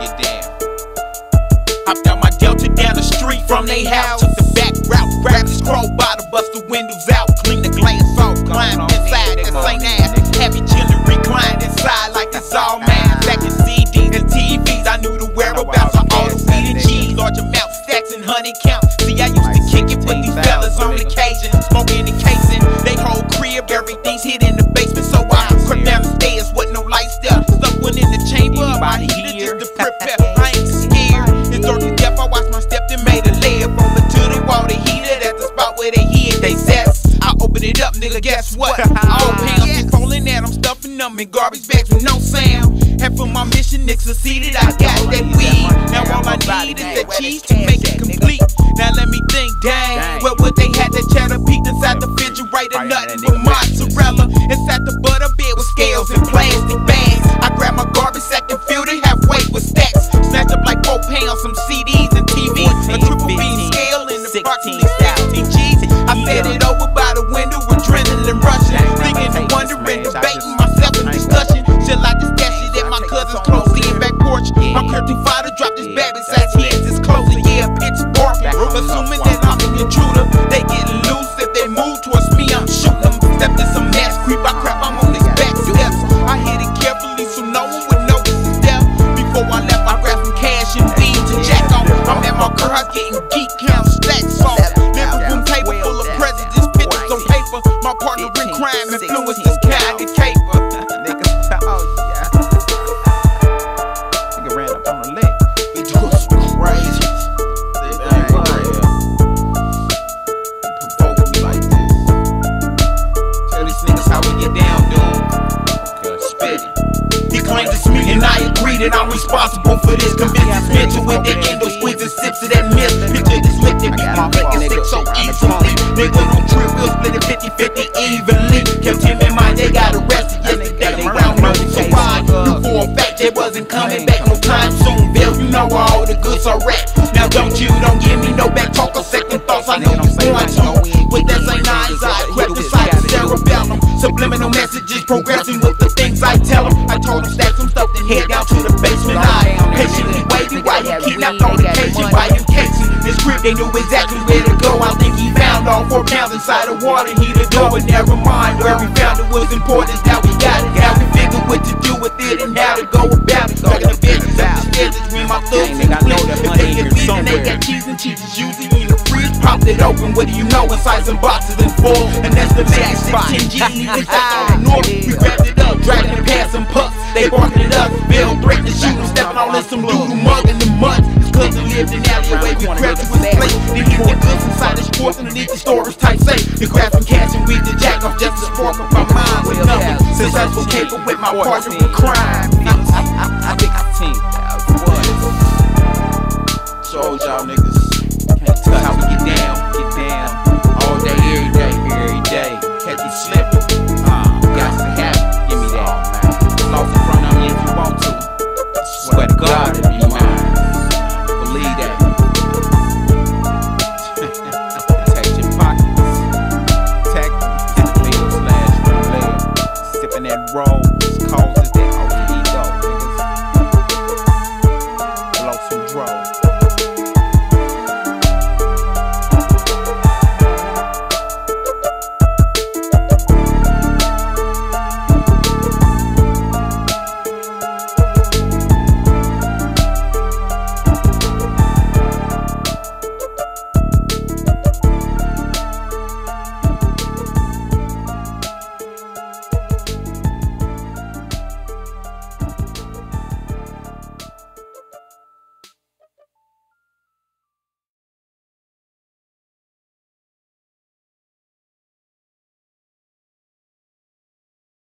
get down. My Delta down the street from they house. Took the back route, grabbed this crowbar to bust the windows out. Clean and honey count. See, I used to kick it with these fellas on occasion. Smoking the casing, they whole crib, everything's hid in the basement. So I crept down the stairs with no lights there. Stuck one in the chamber, my heater just to prepare. I ain't scared. It's dark as death, I watched my step and made a layup over to the wall. They heated at the spot where they hid they sets. I open it up, nigga, guess what? All pounds be falling out, I'm stuffing them in garbage bags with no sound. And for my mission, it succeeded, I got that weed. Now all I need is that cheese to make it complete. Now let me think, dang, what would they had that cheddar peaked inside the refrigerator, nothing but carefully so no one would the step. Before I left, I grabbed some cash and weed to jack on. I'm at my car getting geek count stacks off. Living room table full of presidents, pictures on paper. My partner in crime influenced this kind of caper. Nigga, oh yeah. Nigga ran up on the leg. That I'm responsible for this. Convince this mental with the endo squeezing sips of that mist. Picture this that beat me breaking six so easily. Nigga don't trip, we'll split it 50 50 evenly. Kept him in mind, they got arrested yesterday. They round no so why? Knew for a fact they wasn't coming back no time soon. Bill, you know where all the goods are at. Now don't you, don't give me no back talk or second thoughts. I know you going to. With that same eyes, I inside the cerebellum. Subliminal messages progressing with the things I tell them. I told him stack some stuff, then head down to the basement. I patiently waiting while he kidnapped on occasion by encasing this grip, They knew exactly where to go. I think he found all four pounds inside the water. He the door, but never mind where he found it was important. Now we got it. Now we figure what to do with it and how to go about it. Back in the business of the business, me and my thugs and click. If they get beat and they got cheese and cheeses usually in the fridge. Popped it open, what do you know? Inside some boxes and full. And that's the max 16 G. Even stuck on the north. We grabbed it up, dragging inside underneath the storage type safe. The grab from cash and weed the jack off just to spark up my mind with nothing. Successful capable with my partner for crime. Sixteen thousand. What? Showed y'all niggas. Can't Tell how we get down. Get down. All day, every day. Every day. Catch you slipping. Cause it's